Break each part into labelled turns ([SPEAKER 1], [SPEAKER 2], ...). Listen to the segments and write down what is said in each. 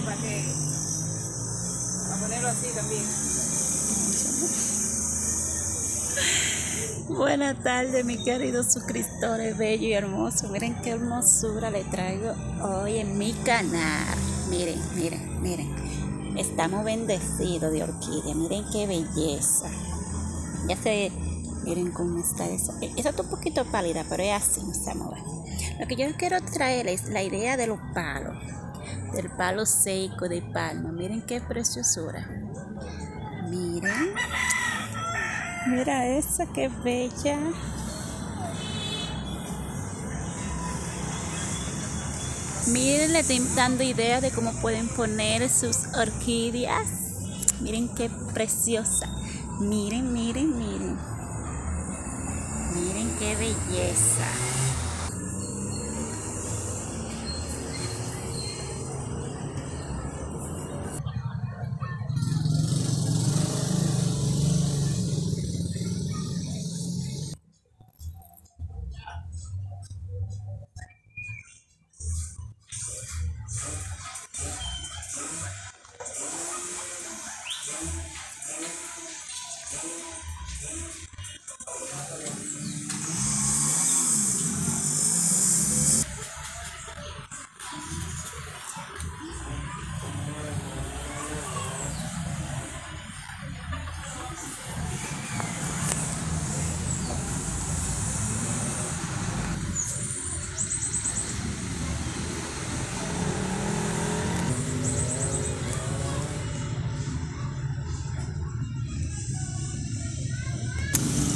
[SPEAKER 1] para que para ponerlo así también.
[SPEAKER 2] Buenas tardes, mis queridos suscriptores, bello y hermoso. Miren qué hermosura le traigo hoy en mi canal. Miren, miren, miren. Estamos bendecidos de orquídea. Miren qué belleza. Ya sé, miren cómo está eso. Esa está un poquito pálida, pero es así, mis amores. Lo que yo quiero traer es la idea de los palos. Del palo seco de palma. Miren qué preciosura. Miren. Mira esa, qué bella. Miren, le estoy dando idea de cómo pueden poner sus orquídeas. Miren qué preciosa. Miren, miren, miren. Miren qué belleza.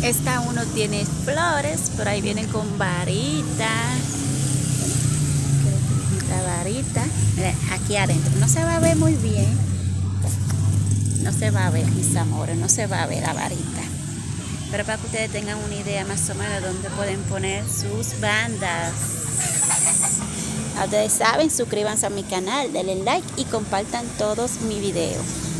[SPEAKER 2] Esta uno tiene flores, por ahí vienen con varita. La varita. Aquí adentro. No se va a ver muy bien. No se va a ver, mis amores. No se va a ver la varita. Pero para que ustedes tengan una idea más o menos de dónde pueden poner sus bandas. Ustedes saben, suscríbanse a mi canal, denle like y compartan todos mis videos.